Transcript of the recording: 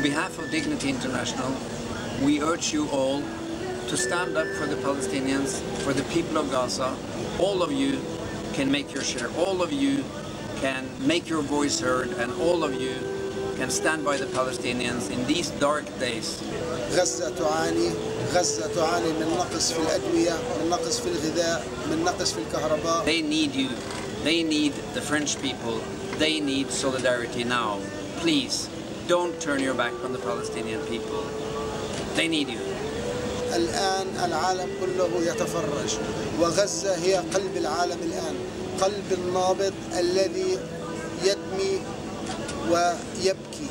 On behalf of Dignity International, we urge you all to stand up for the Palestinians, for the people of Gaza. All of you can make your share. All of you can make your voice heard, and all of you can stand by the Palestinians in these dark days. غزة تعاني غزة تعاني من نقص في الأدوية من نقص في الغذاء من نقص في الكهرباء They need you. They need the French people. They need solidarity now. Please, don't turn your back on the Palestinian people. They need you. الآن العالم كله يتفرج وغزة هي قلب العالم الآن قلب النابض الذي يدمي ويبكي